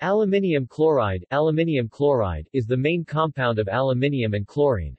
Aluminium chloride, aluminium chloride is the main compound of aluminium and chlorine.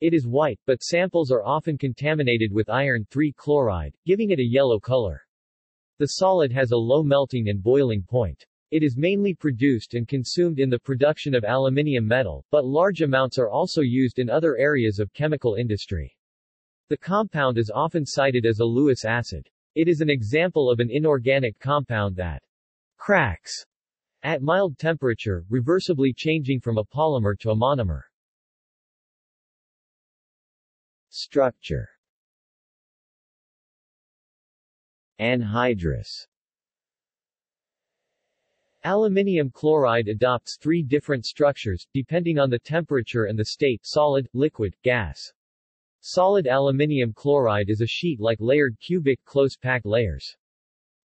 It is white, but samples are often contaminated with iron 3 chloride, giving it a yellow color. The solid has a low melting and boiling point. It is mainly produced and consumed in the production of aluminium metal, but large amounts are also used in other areas of chemical industry. The compound is often cited as a Lewis acid. It is an example of an inorganic compound that cracks at mild temperature, reversibly changing from a polymer to a monomer. Structure Anhydrous Aluminium chloride adopts three different structures, depending on the temperature and the state solid, liquid, gas. Solid aluminium chloride is a sheet-like layered cubic close-packed layers.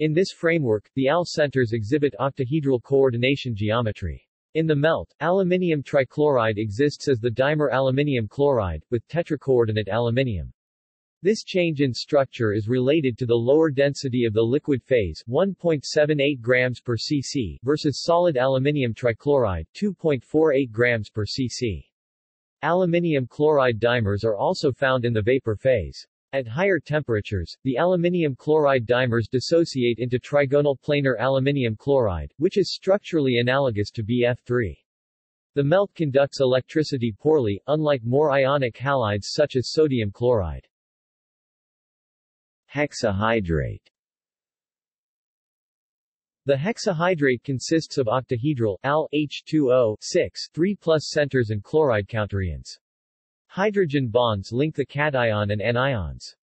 In this framework, the AL centers exhibit octahedral coordination geometry. In the melt, aluminium trichloride exists as the dimer aluminium chloride, with tetracoordinate aluminium. This change in structure is related to the lower density of the liquid phase 1.78 grams per cc versus solid aluminium trichloride 2.48 grams per cc. Aluminium chloride dimers are also found in the vapor phase. At higher temperatures, the aluminium chloride dimers dissociate into trigonal planar aluminium chloride, which is structurally analogous to BF3. The melt conducts electricity poorly, unlike more ionic halides such as sodium chloride. Hexahydrate The hexahydrate consists of octahedral Al H2O 6 3 plus centers and chloride counterions. Hydrogen bonds link the cation and anions.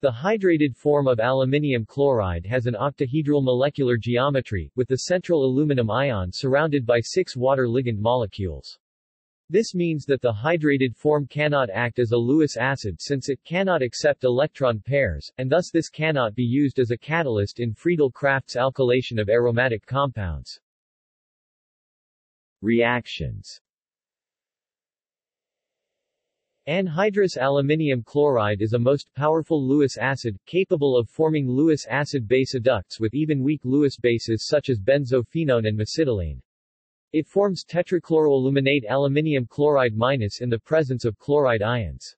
The hydrated form of aluminium chloride has an octahedral molecular geometry, with the central aluminum ion surrounded by six water ligand molecules. This means that the hydrated form cannot act as a Lewis acid since it cannot accept electron pairs, and thus this cannot be used as a catalyst in Friedel-Crafts alkylation of aromatic compounds. Reactions Anhydrous aluminium chloride is a most powerful Lewis acid, capable of forming Lewis acid-base adducts with even weak Lewis bases such as benzophenone and mesitylene. It forms tetrachloroaluminate aluminium chloride minus in the presence of chloride ions.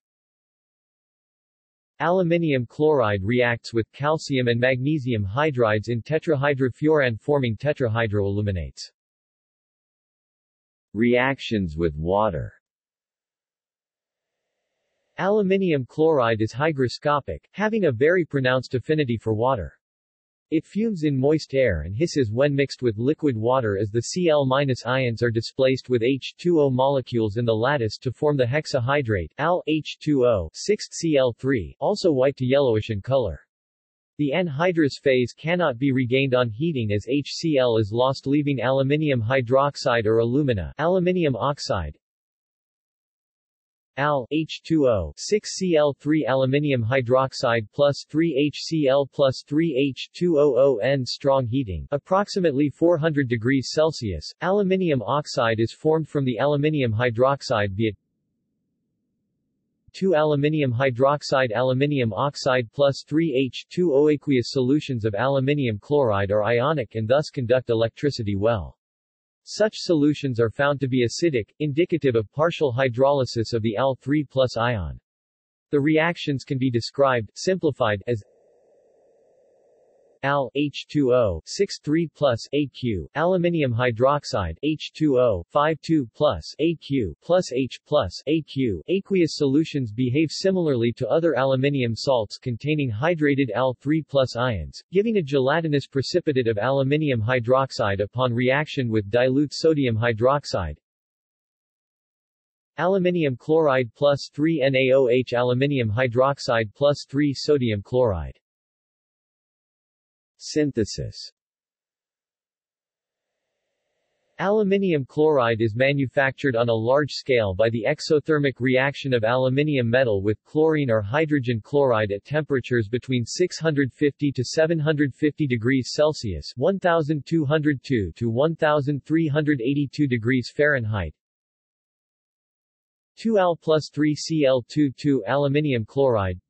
Aluminium chloride reacts with calcium and magnesium hydrides in tetrahydrofuran forming tetrahydroaluminates. Reactions with water Aluminium chloride is hygroscopic, having a very pronounced affinity for water. It fumes in moist air and hisses when mixed with liquid water as the Cl- ions are displaced with H2O molecules in the lattice to form the hexahydrate Al H2O 6Cl3, also white to yellowish in color. The anhydrous phase cannot be regained on heating as HCl is lost leaving aluminium hydroxide or alumina aluminium oxide, Al H2O 6Cl3 aluminium hydroxide plus 3HCl plus 3H2OON strong heating approximately 400 degrees Celsius aluminium oxide is formed from the aluminium hydroxide via 2 aluminium hydroxide aluminium oxide plus 3H2O aqueous solutions of aluminium chloride are ionic and thus conduct electricity well. Such solutions are found to be acidic, indicative of partial hydrolysis of the Al3 plus ion. The reactions can be described, simplified, as Al H2O 6,3 plus AQ, aluminium hydroxide H2O 5,2 plus AQ plus H plus AQ. Aqueous solutions behave similarly to other aluminium salts containing hydrated Al3 plus ions, giving a gelatinous precipitate of aluminium hydroxide upon reaction with dilute sodium hydroxide. Aluminium chloride plus 3 NaOH aluminium hydroxide plus 3 sodium chloride Synthesis. Aluminium chloride is manufactured on a large scale by the exothermic reaction of aluminium metal with chlorine or hydrogen chloride at temperatures between 650 to 750 degrees Celsius 1202 to 1382 degrees Fahrenheit. 2Al plus 3Cl2 aluminium chloride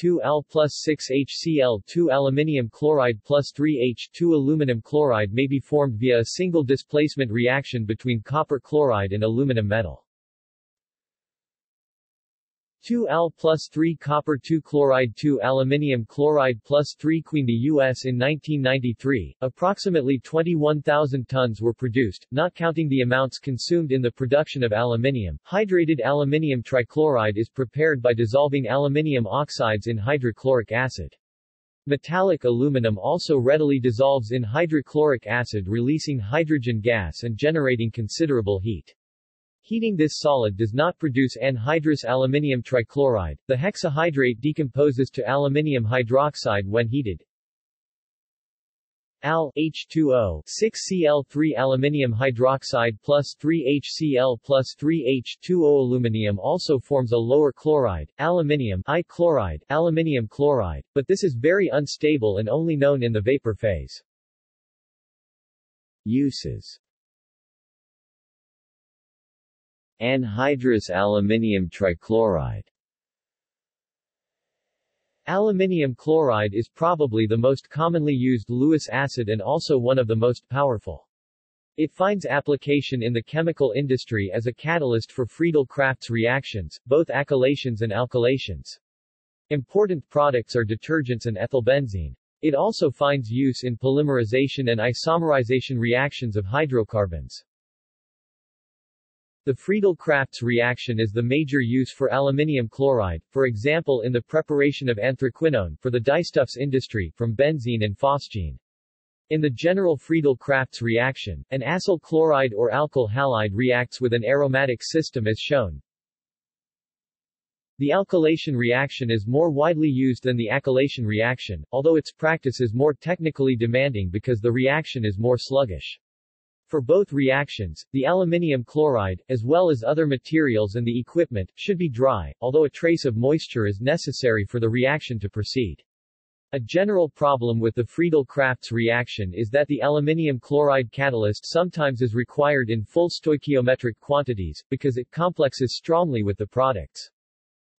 2Al plus 6HCl2 aluminium chloride plus 3H2 aluminum chloride may be formed via a single displacement reaction between copper chloride and aluminum metal. 2 Al plus 3 copper 2 chloride 2 aluminium chloride plus 3 Queen the U.S. in 1993, approximately 21,000 tons were produced, not counting the amounts consumed in the production of aluminium. Hydrated aluminium trichloride is prepared by dissolving aluminium oxides in hydrochloric acid. Metallic aluminum also readily dissolves in hydrochloric acid releasing hydrogen gas and generating considerable heat. Heating this solid does not produce anhydrous aluminium trichloride. The hexahydrate decomposes to aluminium hydroxide when heated. Al H2O 6Cl3 aluminium hydroxide plus 3HCl plus 3H2O aluminium also forms a lower chloride, aluminium I chloride, aluminium chloride, but this is very unstable and only known in the vapor phase. Uses Anhydrous aluminium trichloride Aluminium chloride is probably the most commonly used Lewis acid and also one of the most powerful. It finds application in the chemical industry as a catalyst for Friedel-Crafts reactions, both acylations and alkylations. Important products are detergents and ethylbenzene. It also finds use in polymerization and isomerization reactions of hydrocarbons. The Friedel-Crafts reaction is the major use for aluminium chloride, for example in the preparation of anthraquinone for the dyestuffs industry from benzene and phosgene. In the general Friedel-Crafts reaction, an acyl chloride or alkyl halide reacts with an aromatic system as shown. The alkylation reaction is more widely used than the acylation reaction, although its practice is more technically demanding because the reaction is more sluggish. For both reactions, the aluminium chloride, as well as other materials and the equipment, should be dry, although a trace of moisture is necessary for the reaction to proceed. A general problem with the Friedel-Crafts reaction is that the aluminium chloride catalyst sometimes is required in full stoichiometric quantities, because it complexes strongly with the products.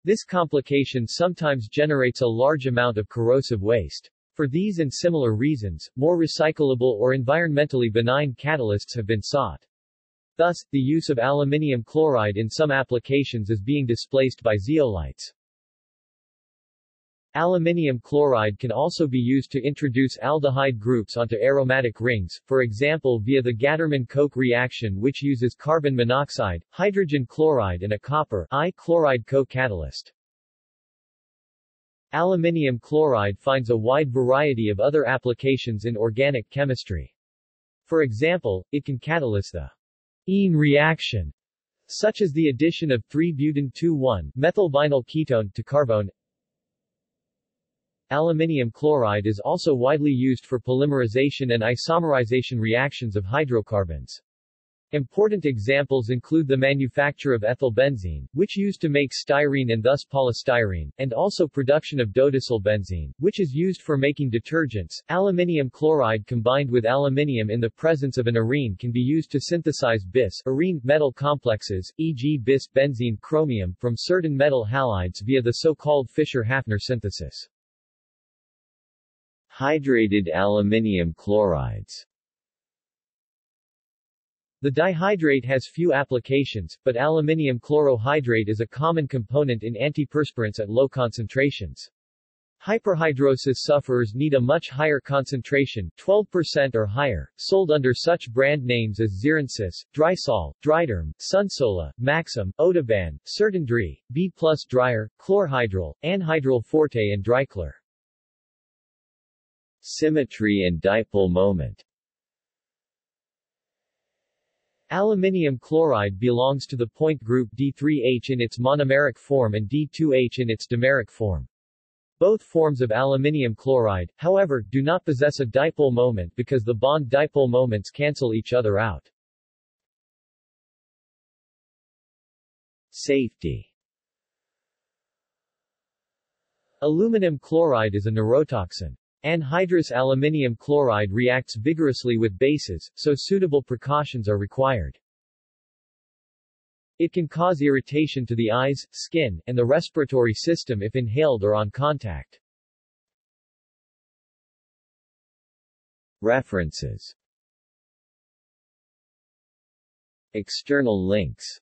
This complication sometimes generates a large amount of corrosive waste. For these and similar reasons, more recyclable or environmentally benign catalysts have been sought. Thus, the use of aluminium chloride in some applications is being displaced by zeolites. Aluminium chloride can also be used to introduce aldehyde groups onto aromatic rings, for example via the Gattermann-Koch reaction which uses carbon monoxide, hydrogen chloride and a copper I-chloride co-catalyst. Aluminium chloride finds a wide variety of other applications in organic chemistry. For example, it can catalyze the ene reaction, such as the addition of 3-butane-2,1-methylvinyl ketone to carvone. Aluminium chloride is also widely used for polymerization and isomerization reactions of hydrocarbons. Important examples include the manufacture of ethylbenzene, which is used to make styrene and thus polystyrene, and also production of dodecylbenzene, which is used for making detergents. Aluminium chloride combined with aluminium in the presence of an arene can be used to synthesize bis arene metal complexes, e.g. bis benzene chromium, from certain metal halides via the so-called Fischer-Hafner synthesis. Hydrated aluminium chlorides the dihydrate has few applications, but aluminium chlorohydrate is a common component in antiperspirants at low concentrations. Hyperhidrosis sufferers need a much higher concentration 12% or higher, sold under such brand names as Zirensis, Drysol, Dryderm, Sunsola, Maxim, Odaban, Certindry, B plus Dryer, Chlorhydrol, Anhydrol Forte and Driclor. Symmetry and dipole moment Aluminium chloride belongs to the point group D3H in its monomeric form and D2H in its dimeric form. Both forms of aluminium chloride, however, do not possess a dipole moment because the bond dipole moments cancel each other out. Safety Aluminum chloride is a neurotoxin. Anhydrous aluminium chloride reacts vigorously with bases, so suitable precautions are required. It can cause irritation to the eyes, skin, and the respiratory system if inhaled or on contact. References External links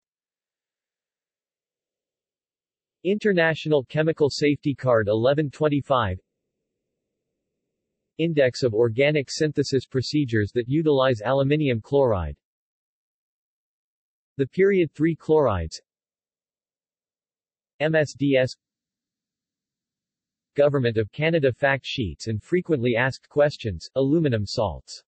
International Chemical Safety Card 1125 Index of Organic Synthesis Procedures that utilize aluminium chloride. The period 3 chlorides. MSDS Government of Canada fact sheets and frequently asked questions, aluminum salts